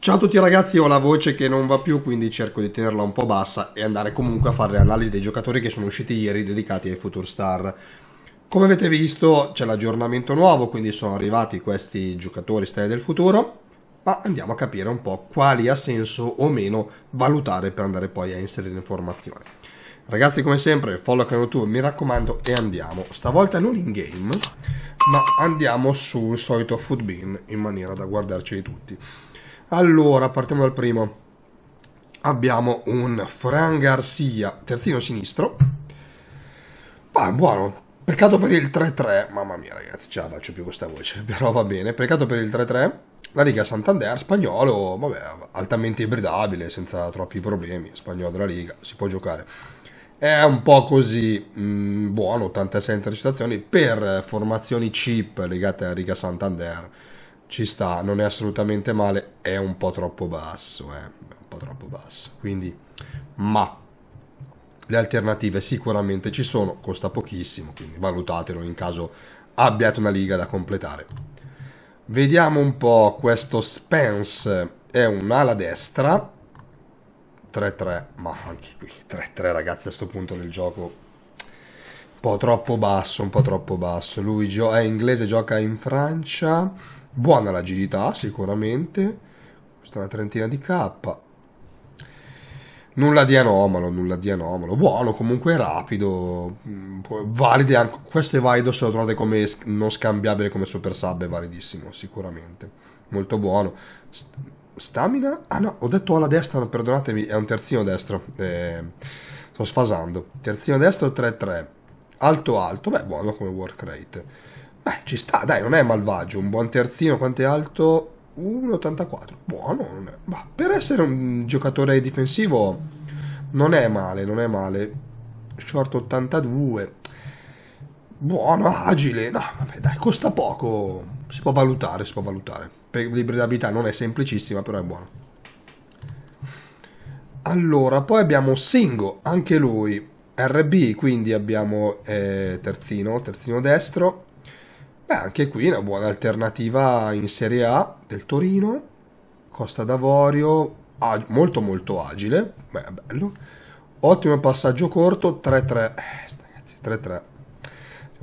Ciao a tutti ragazzi, ho la voce che non va più, quindi cerco di tenerla un po' bassa e andare comunque a fare l'analisi dei giocatori che sono usciti ieri dedicati ai Future Star. Come avete visto c'è l'aggiornamento nuovo, quindi sono arrivati questi giocatori stelle del futuro, ma andiamo a capire un po' quali ha senso o meno valutare per andare poi a inserire informazioni. Ragazzi come sempre, follow canale YouTube, mi raccomando, e andiamo. Stavolta non in game, ma andiamo sul solito food bin in maniera da guardarci tutti. Allora, partiamo dal primo. Abbiamo un Fran Garcia, terzino sinistro. Ah, buono. Peccato per il 3-3. Mamma mia, ragazzi, ce la faccio più questa voce. Però va bene. Peccato per il 3-3. La Liga Santander, spagnolo, vabbè, altamente ibridabile, senza troppi problemi. Spagnolo della Liga, si può giocare. È un po' così mh, mm, buono, 86 intercettazioni per formazioni cheap legate a Riga Santander ci sta, non è assolutamente male, è un po' troppo basso, eh, un po' troppo basso. Quindi, ma le alternative sicuramente ci sono, costa pochissimo, quindi valutatelo in caso abbiate una liga da completare. Vediamo un po' questo Spence, è un'ala destra, 3-3, ma anche qui 3-3 ragazzi a questo punto del gioco un po' troppo basso, un po' troppo basso. Lui è inglese, gioca in Francia Buona l'agilità, sicuramente. Questa è una trentina di K. Nulla di anomalo, nulla di anomalo. Buono, comunque rapido. Mm, valide anche. Questo è valido se lo trovate come non scambiabile come super sub, è validissimo, sicuramente. Molto buono. Stamina? Ah no, ho detto alla destra, perdonatemi, è un terzino destro. Eh, sto sfasando. Terzino destro 3-3. Alto alto, beh, buono come work rate. Beh, ci sta, dai, non è malvagio. Un buon terzino, quanto è alto? 1,84. Buono. Ma per essere un giocatore difensivo non è male, non è male. Short 82. Buono, agile. No, vabbè, dai, costa poco. Si può valutare, si può valutare. Per l'ibridabilità non è semplicissima, però è buono. Allora, poi abbiamo Singo, anche lui. RB, quindi abbiamo eh, terzino, terzino destro Beh, anche qui una buona alternativa in Serie A del Torino. Costa d'Avorio, ag- molto molto agile. Beh, bello. Ottimo passaggio corto, 3-3. Eh, ragazzi, 3-3.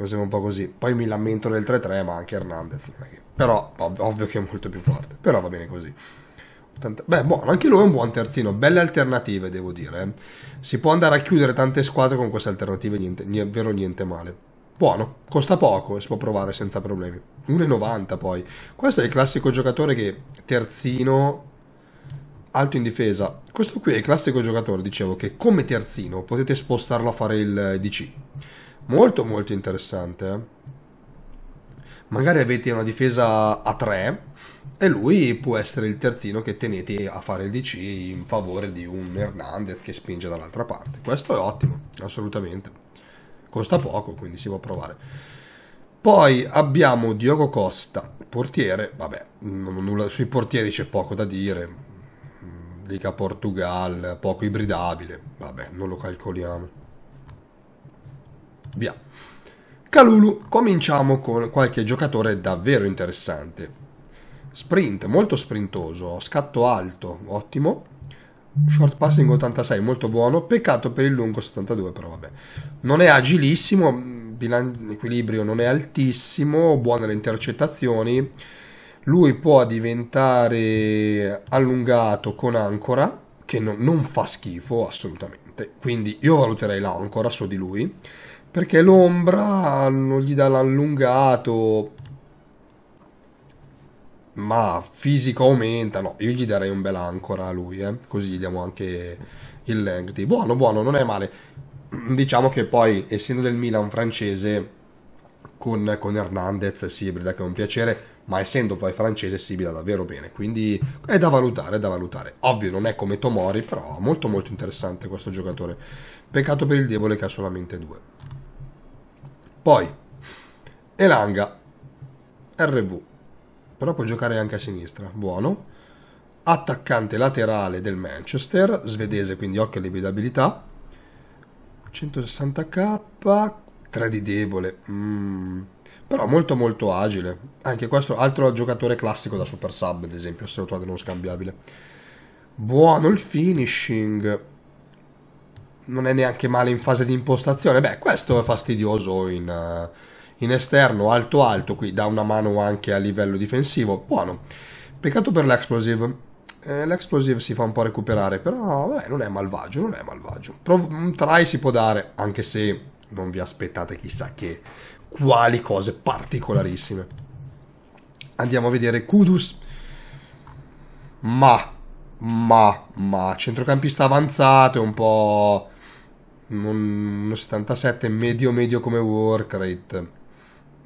Siamo un po' così. Poi mi lamento del 3-3, ma anche Hernandez. Però, ov- ovvio che è molto più forte. Però va bene così. Beh, buono, anche lui è un buon terzino. Belle alternative, devo dire. Eh. Si può andare a chiudere tante squadre con queste alternative, niente, niente, vero niente male. Buono, costa poco e si può provare senza problemi. 1,90 poi. Questo è il classico giocatore che terzino alto in difesa. Questo qui è il classico giocatore, dicevo, che come terzino potete spostarlo a fare il DC. Molto molto interessante. Eh? Magari avete una difesa a 3 e lui può essere il terzino che tenete a fare il DC in favore di un Hernandez che spinge dall'altra parte. Questo è ottimo, assolutamente costa poco, quindi si può provare. Poi abbiamo Diogo Costa, portiere, vabbè, nulla, sui portieri c'è poco da dire, Liga Portugal, poco ibridabile, vabbè, non lo calcoliamo. Via. Calulu, cominciamo con qualche giocatore davvero interessante. Sprint, molto sprintoso, scatto alto, ottimo. Short passing 86, molto buono. Peccato per il lungo 72, però vabbè. Non è agilissimo, l'equilibrio non è altissimo, buone le intercettazioni. Lui può diventare allungato con ancora, che non, non fa schifo assolutamente. Quindi io valuterei l'ancora su di lui, perché l'ombra non gli dà l'allungato, ma fisico aumenta, no, io gli darei un bel ancora a lui, eh? così gli diamo anche il lengthy. Buono, buono, non è male. Diciamo che poi, essendo del Milan francese, con, con Hernandez si ibrida che è un piacere, ma essendo poi francese si ibrida davvero bene, quindi è da valutare, è da valutare. Ovvio, non è come Tomori, però molto molto interessante questo giocatore. Peccato per il debole che ha solamente due. Poi, Elanga, RV però può giocare anche a sinistra, buono. Attaccante laterale del Manchester, svedese quindi occhio all'ibridabilità. 160k, 3 di debole. Mm. Però molto molto agile. Anche questo altro giocatore classico da super sub, ad esempio, se lo trovate non scambiabile. Buono il finishing. Non è neanche male in fase di impostazione. Beh, questo è fastidioso in, uh, in esterno, alto alto, qui dà una mano anche a livello difensivo. Buono. Peccato per l'explosive. Eh, l'explosive si fa un po' recuperare, però vabbè, non è malvagio, non è malvagio. Prov- un try si può dare, anche se non vi aspettate chissà che quali cose particolarissime. Andiamo a vedere Kudus. Ma, ma, ma, centrocampista avanzato, un po'... uno 77 medio medio come work rate.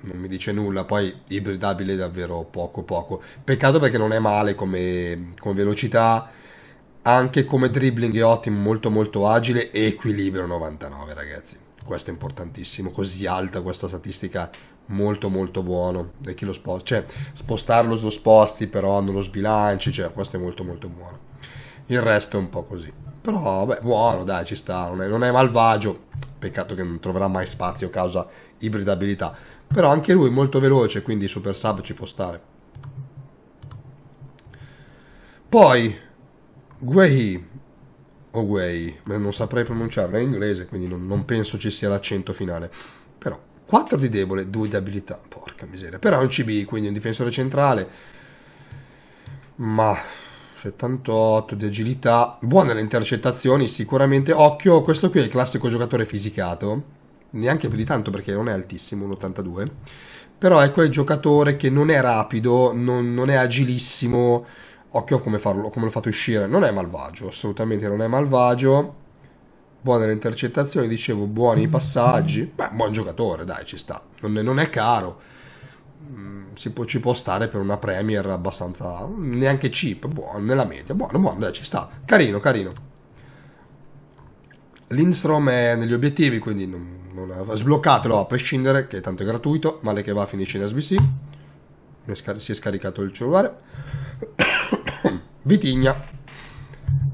Non mi dice nulla, poi ibridabile davvero poco poco. Peccato perché non è male come, come velocità, anche come dribbling è ottimo, molto molto agile e equilibrio 99 ragazzi questo è importantissimo, così alta questa statistica molto molto buono e chi lo sposta, cioè spostarlo lo sposti però non lo sbilanci, cioè questo è molto molto buono. Il resto è un po' così. Però vabbè, buono, dai, ci sta, non è, non è malvagio, peccato che non troverà mai spazio causa ibridabilità. Però anche lui è molto veloce, quindi super sub ci può stare. Poi Guei Away, non saprei pronunciarla in inglese, quindi non, non, penso ci sia l'accento finale. Però 4 di debole, 2 di abilità, porca miseria. Però è un CB, quindi un difensore centrale. Ma 78 di agilità, buone le intercettazioni, sicuramente. Occhio, questo qui è il classico giocatore fisicato, neanche più di tanto perché non è altissimo, un 82. Però è quel giocatore che non è rapido, non, non è agilissimo occhio come, farlo, come l'ho fatto uscire, non è malvagio, assolutamente non è malvagio. Buone le intercettazioni, dicevo, buoni i passaggi. Beh, buon giocatore, dai, ci sta. Non è, non è caro. Mm, può, ci può stare per una Premier abbastanza. neanche cheap, buono, nella media. Buono, buono, dai, ci sta. Carino, carino. Lindstrom è negli obiettivi, quindi non, non sbloccatelo a prescindere, che tanto è gratuito. Male che va, finisce in SBC. Si è scaricato il cellulare. Vitigna.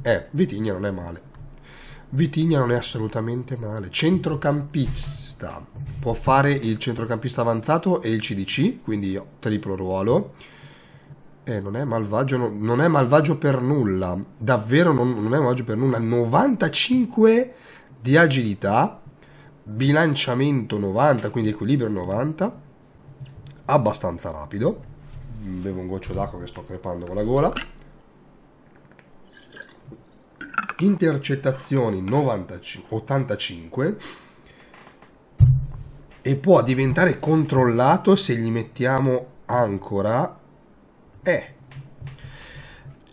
Eh, Vitigna non è male. Vitigna non è assolutamente male. Centrocampista. Può fare il centrocampista avanzato e il CDC, quindi triplo ruolo. Eh, non è malvagio, no, non è malvagio per nulla. Davvero non, non è malvagio per nulla. 95 di agilità, bilanciamento 90, quindi equilibrio 90. Abbastanza rapido bevo un goccio d'acqua che sto crepando con la gola. Intercettazioni 95, 85 e può diventare controllato se gli mettiamo ancora eh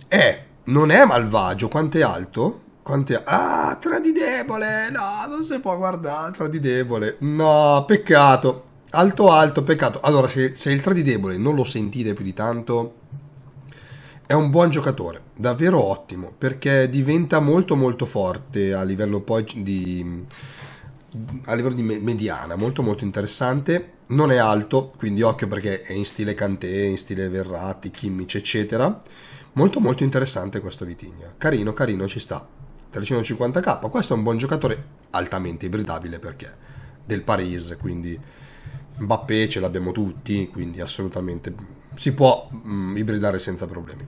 eh non è malvagio quanto è alto? Quanto è ah 3 di debole! No non si può guardare 3 di debole. No peccato. Alto alto, peccato. Allora, se, se il 3 di debole non lo sentite più di tanto, è un buon giocatore, davvero ottimo, perché diventa molto molto forte a livello poi di, a livello di mediana, molto molto interessante. Non è alto, quindi occhio perché è in stile Kanté, in stile Verratti, Kimmich, eccetera. Molto molto interessante questo Vitigna. Carino, carino, ci sta. 350k, questo è un buon giocatore altamente ibridabile perché del Paris, quindi Mbappé ce l'abbiamo tutti, quindi assolutamente si può mm, ibridare senza problemi.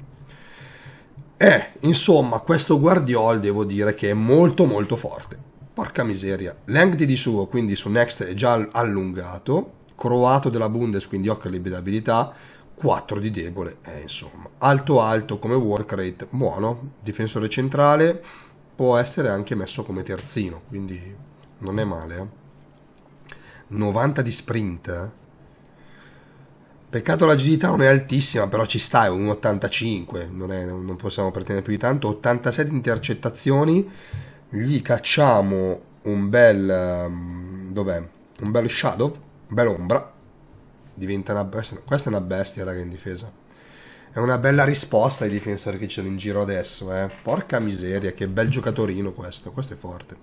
E insomma, questo Guardiol devo dire che è molto molto forte. Porca miseria. Length di suo, quindi su Next è già allungato. Croato della Bundes, quindi occhio all'ibridabilità. 4 di debole, eh, insomma. Alto alto come work rate, buono. Difensore centrale, può essere anche messo come terzino, quindi non è male, eh. 90 di sprint. Peccato l'agilità non è altissima, però ci sta, è un 85, non, è, non possiamo pretendere più di tanto. 86 di intercettazioni, gli cacciamo un bel... Um, dov'è? Un bel shadow, un bel ombra. Diventa una bestia. Questa è una bestia, raga, in difesa. È una bella risposta ai difensori che sono in giro adesso, eh. Porca miseria, che bel giocatorino questo. Questo è forte.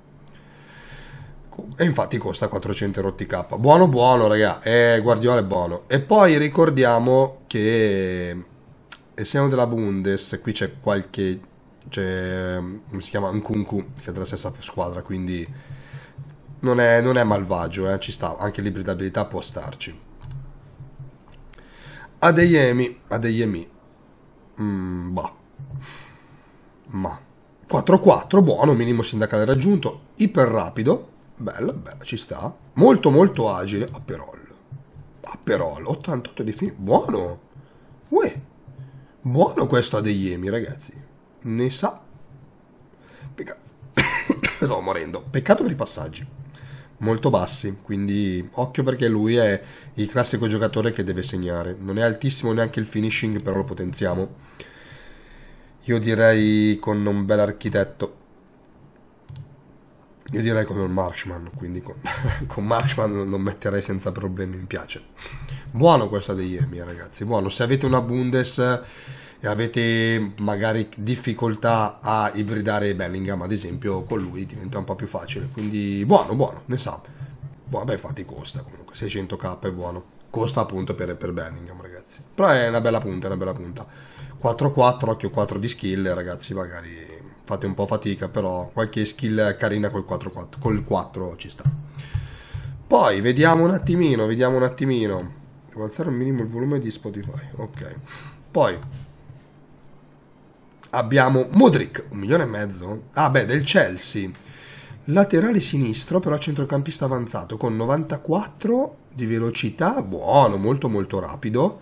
E infatti costa 400 rotti K. Buono, buono, raga. Eh, Guardiola è buono. E poi ricordiamo che, essendo della Bundes, qui c'è qualche. C'è, come si chiama? Nkunku, che è della stessa squadra, quindi non è, non è malvagio, eh, ci sta, anche l'ibridabilità può starci. Adeyemi, Adeyemi, mm, bah, ma. 4-4, buono, minimo sindacale raggiunto, iper rapido, bello, bello, ci sta, molto molto agile, Aperol, Aperol, 88 di fine, buono, uè, buono questo Adeyemi ragazzi, ne sa, Peccato, sto morendo, peccato per i passaggi molto bassi, quindi occhio perché lui è il classico giocatore che deve segnare. Non è altissimo neanche il finishing, però lo potenziamo. Io direi con un bel architetto. Io direi con il Marshman, quindi con, con Marshman non metterei senza problemi, mi piace. Buono questa degli Emi, ragazzi, buono. Se avete una Bundes e avete magari difficoltà a ibridare Bellingham, ad esempio, con lui diventa un po' più facile. Quindi buono, buono, ne sa. Buono, beh, infatti costa comunque, 600k è buono. Costa appunto per, per Bellingham, ragazzi. Però è una bella punta, è una bella punta. 4-4, occhio 4 di skill, ragazzi, magari fate un po' fatica, però qualche skill carina col 4-4, col 4 ci sta. Poi vediamo un attimino, vediamo un attimino. Devo alzare un minimo il volume di Spotify, ok. Poi abbiamo Modric, un milione e mezzo. Ah beh, del Chelsea. Laterale sinistro, però centrocampista avanzato, con 94 di velocità, buono, molto molto rapido.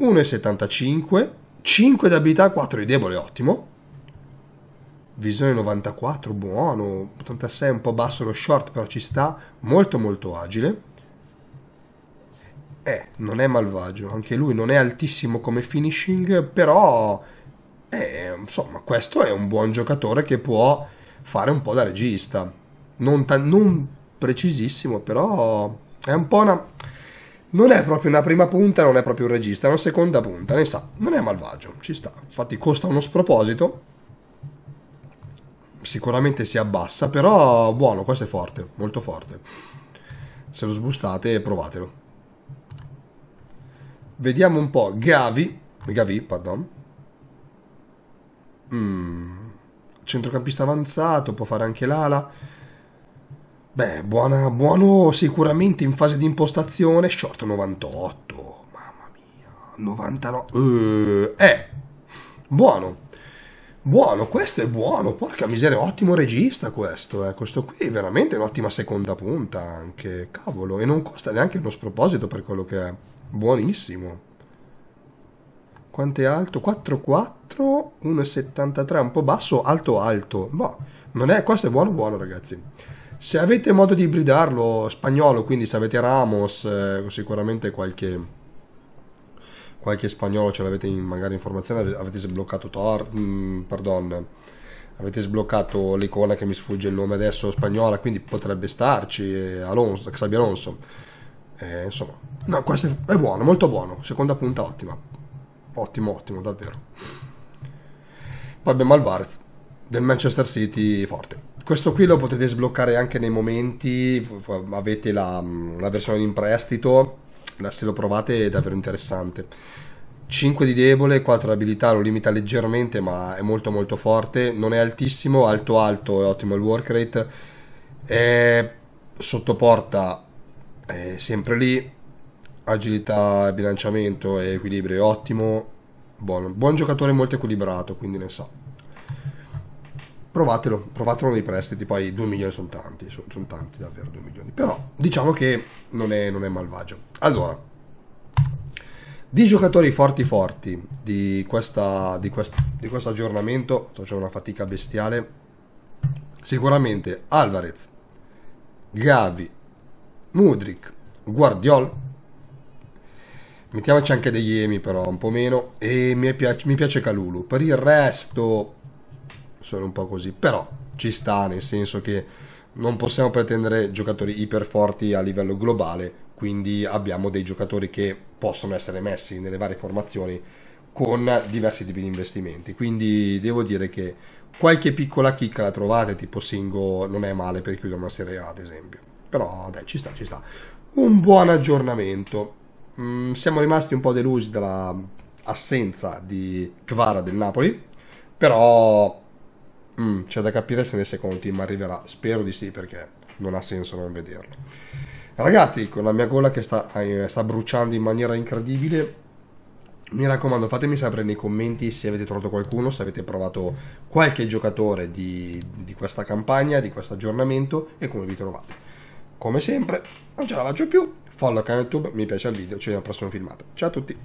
1,75, 5 di abilità, 4 di debole, ottimo. Visione 94, buono. 86 un po' basso lo short, però ci sta. Molto molto agile. Eh, non è malvagio. Anche lui non è altissimo come finishing, però e, insomma, questo è un buon giocatore che può fare un po' da regista. Non, ta- non precisissimo, però è un po' una... Non è proprio una prima punta, non è proprio un regista, è una seconda punta, ne sa. Non è malvagio, ci sta. Infatti costa uno sproposito. Sicuramente si abbassa, però buono, questo è forte, molto forte. Se lo sbustate, provatelo. Vediamo un po' Gavi, Gavi, pardon, Mm. Centrocampista avanzato, può fare anche l'ala. Beh, buona, buono sicuramente in fase di impostazione. Short 98. Mamma mia. 99. Eh, eh. Buono. Buono, questo è buono. Porca miseria, ottimo regista questo. Eh. Questo qui è veramente un'ottima seconda punta anche. Cavolo. E non costa neanche uno sproposito per quello che è. Buonissimo. Quanto è alto? 4,4, 1,73, un po' basso, alto alto. Boh, non è, questo è buono buono ragazzi. Se avete modo di ibridarlo spagnolo, quindi se avete Ramos, eh, sicuramente qualche, qualche spagnolo ce l'avete in, magari in formazione, avete sbloccato Tor, mm, pardon, avete sbloccato l'icona che mi sfugge il nome adesso spagnola, quindi potrebbe starci, eh, Alonso, Xabi Alonso. Eh, insomma, no, questo è buono, molto buono, seconda punta ottima ottimo, ottimo, davvero. Poi abbiamo Alvarez del Manchester City forte. Questo qui lo potete sbloccare anche nei momenti, avete la, la versione in prestito, se lo provate è davvero interessante. 5 di debole, 4 di abilità, lo limita leggermente ma è molto molto forte, non è altissimo, alto alto, è ottimo il work rate, è sotto porta è sempre lì, agilità, bilanciamento e equilibrio è ottimo. Buono. Buon giocatore molto equilibrato, quindi ne sa. Provatelo, provatelo nei prestiti, poi 2 milioni sono tanti, sono, sono, tanti davvero 2 milioni. Però diciamo che non è, non è malvagio. Allora, di giocatori forti forti di, questa, di, quest, di questo aggiornamento, sto una fatica bestiale, sicuramente Alvarez, Gavi, Mudrik, Guardiol, Mettiamoci anche degli Emi però, un po' meno. E mi piace, mi piace Calulu. Per il resto sono un po' così. Però ci sta, nel senso che non possiamo pretendere giocatori iper forti a livello globale. Quindi abbiamo dei giocatori che possono essere messi nelle varie formazioni con diversi tipi di investimenti. Quindi devo dire che qualche piccola chicca la trovate, tipo Singo non è male per chiudere una Serie A, ad esempio. Però dai, ci sta, ci sta. Un buon aggiornamento mm, siamo rimasti un po' delusi dalla assenza di Kvara del Napoli, però mm, c'è da capire se ne sei conti, ma arriverà. Spero di sì perché non ha senso non vederlo. Ragazzi, con la mia gola che sta, eh, sta bruciando in maniera incredibile, mi raccomando, fatemi sapere nei commenti se avete trovato qualcuno, se avete provato qualche giocatore di, di questa campagna, di questo aggiornamento e come vi trovate. Come sempre, non ce la faccio più, follow canale YouTube, mi piace il video, ci vediamo al prossimo filmato. Ciao a tutti!